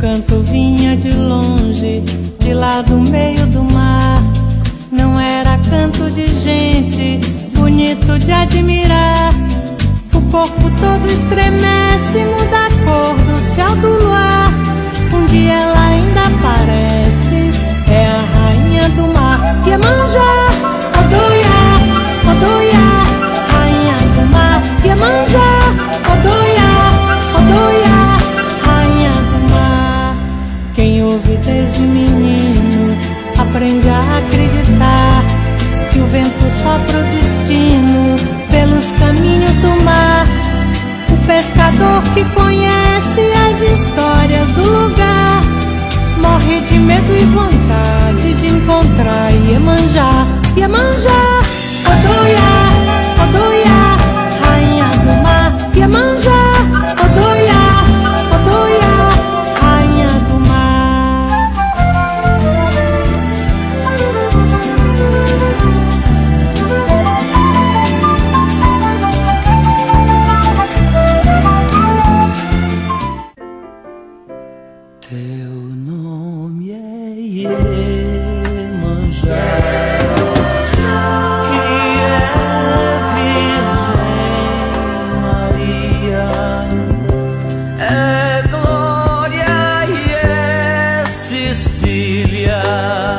canto vinha de longe, de lá do meio do mar. Não era canto de gente, bonito de admirar. O corpo todo estremece, muda a cor do céu do luar. Um dia ela ainda aparece, ouve desde menino aprende a acreditar que o vento sopra o destino pelos caminhos do mar. O pescador que conhece as histórias Cecília